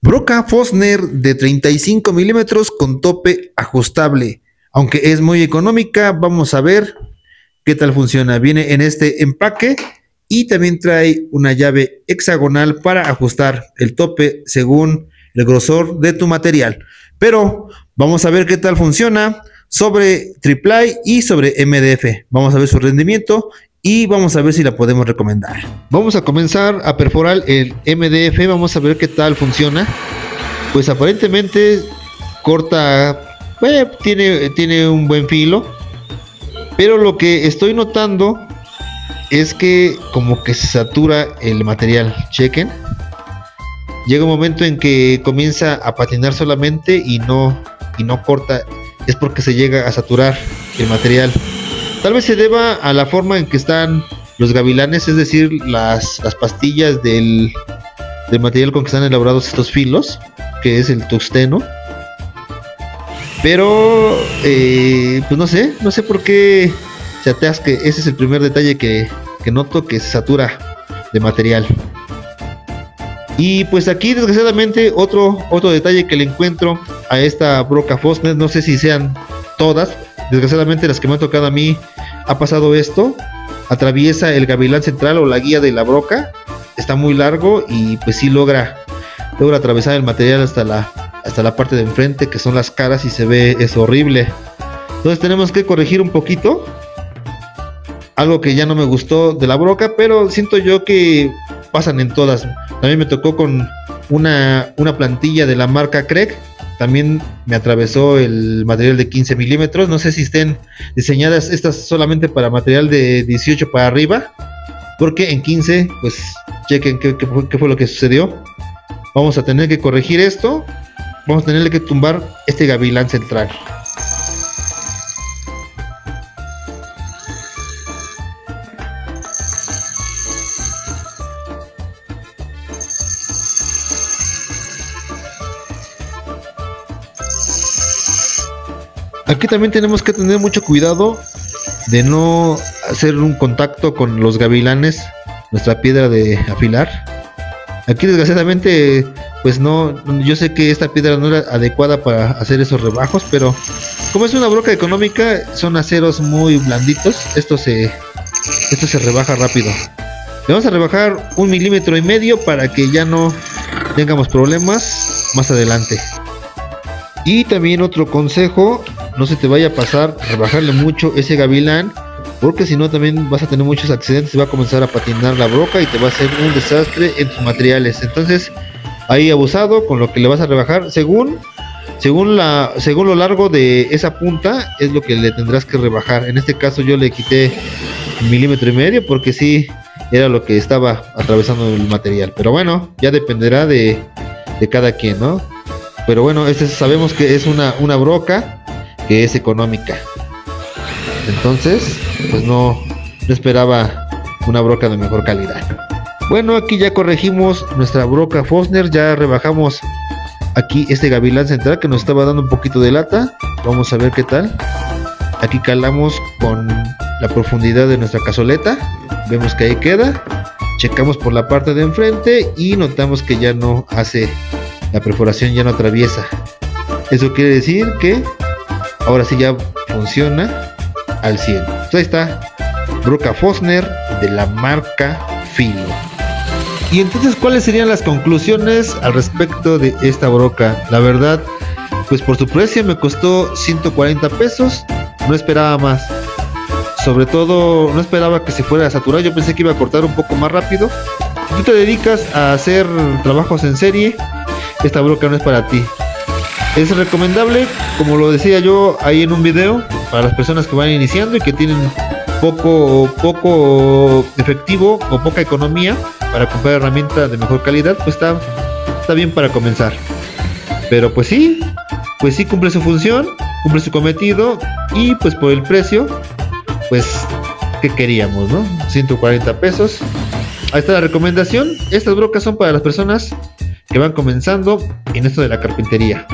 Broca Fosner de 35 milímetros con tope ajustable. Aunque es muy económica, vamos a ver qué tal funciona. Viene en este empaque y también trae una llave hexagonal para ajustar el tope según el grosor de tu material. Pero vamos a ver qué tal funciona sobre AAA y sobre MDF. Vamos a ver su rendimiento y vamos a ver si la podemos recomendar. Vamos a comenzar a perforar el MDF, vamos a ver qué tal funciona. Pues aparentemente corta, eh, tiene, tiene un buen filo, pero lo que estoy notando es que como que se satura el material. Chequen. Llega un momento en que comienza a patinar solamente y no, y no corta. Es porque se llega a saturar el material. Tal vez se deba a la forma en que están los gavilanes, es decir, las, pastillas del, material con que están elaborados estos filos, que es el tungsteno. Pero, eh, pues no sé, no sé por qué se atasque. Ese es el primer detalle que, que noto que se satura de material. Y pues aquí desgraciadamente otro, otro detalle que le encuentro a esta broca Fosner, no sé si sean todas, Desgraciadamente las que me han tocado a mí ha pasado esto. Atraviesa el gavilán central o la guía de la broca. Está muy largo y pues sí logra, logra atravesar el material hasta la, hasta la parte de enfrente que son las caras y se ve es horrible. Entonces tenemos que corregir un poquito. Algo que ya no me gustó de la broca, pero siento yo que pasan en todas. También me tocó con una, una plantilla de la marca Craig también me atravesó el material de 15 milímetros. No sé si estén diseñadas estas solamente para material de 18 para arriba. Porque en 15, pues chequen qué, qué fue lo que sucedió. Vamos a tener que corregir esto. Vamos a tener que tumbar este gavilán central. Aquí también tenemos que tener mucho cuidado de no hacer un contacto con los gavilanes, nuestra piedra de afilar. Aquí desgraciadamente, pues no, yo sé que esta piedra no era adecuada para hacer esos rebajos, pero como es una broca económica, son aceros muy blanditos, esto se, esto se rebaja rápido. Le vamos a rebajar un milímetro y medio para que ya no tengamos problemas más adelante. Y también otro consejo no se te vaya a pasar rebajarle mucho ese gavilán porque si no también vas a tener muchos accidentes y va a comenzar a patinar la broca y te va a hacer un desastre en tus materiales. Entonces ahí abusado con lo que le vas a rebajar según según la según lo largo de esa punta es lo que le tendrás que rebajar. En este caso yo le quité milímetro y medio porque sí era lo que estaba atravesando el material. Pero bueno ya dependerá de, de cada quien no pero bueno este sabemos que es una, una broca que es económica. Entonces, pues no, esperaba una broca de mejor calidad. Bueno, aquí ya corregimos nuestra broca Fosner, ya rebajamos aquí este gavilán central que nos estaba dando un poquito de lata. Vamos a ver qué tal. Aquí calamos con la profundidad de nuestra cazoleta. Vemos que ahí queda. Checamos por la parte de enfrente y notamos que ya no hace la perforación, ya no atraviesa. Eso quiere decir que ahora sí ya funciona al 100. Entonces ahí está Broca Fosner de la marca Filo. Y entonces, ¿cuáles serían las conclusiones al respecto de esta broca? La verdad, pues por su precio me costó 140 pesos, no esperaba más. Sobre todo, no esperaba que se fuera a saturar, yo pensé que iba a cortar un poco más rápido. Si tú te dedicas a hacer trabajos en serie, esta broca no es para ti. Es recomendable, como lo decía yo ahí en un video, para las personas que van iniciando y que tienen poco, poco efectivo o poca economía para comprar herramientas de mejor calidad, pues está, está bien para comenzar. Pero pues sí, pues sí cumple su función, cumple su cometido y pues por el precio, pues que queríamos, ¿no? 140 pesos. Ahí está la recomendación. Estas brocas son para las personas que van comenzando en esto de la carpintería.